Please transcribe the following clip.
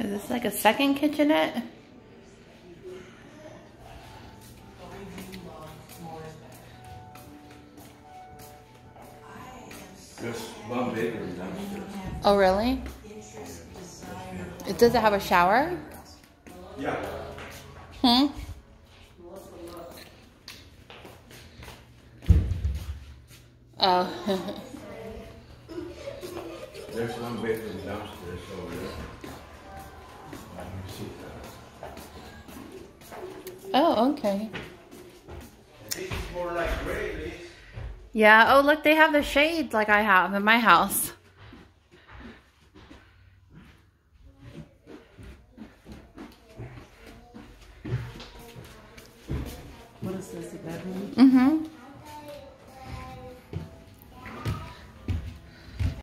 Is this like a second kitchenette? I do love more is better. I am so There's one bedroom downstairs. Oh, really? It does it have a shower? Yeah. Hmm. Oh. There's one bedroom downstairs over there. Oh, okay. This is more like gray, Liz. Yeah. Oh, look, they have the shades like I have in my house. What is this, a bedroom? Mm-hmm.